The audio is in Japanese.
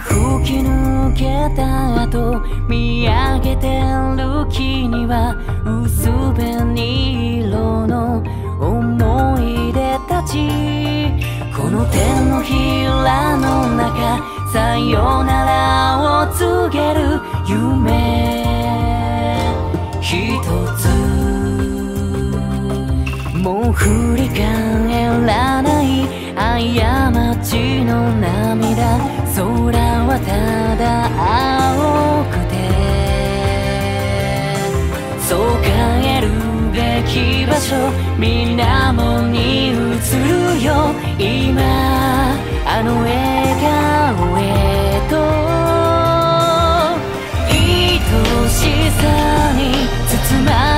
吹き抜けた後見上げてる君は薄紅色の思い出たち。この手のひらの中さよならを告げる夢。一つ。もう振り返らないはただ青くてそう帰るべき場所水面に映るよ。今あの笑顔へと愛しさに包まれ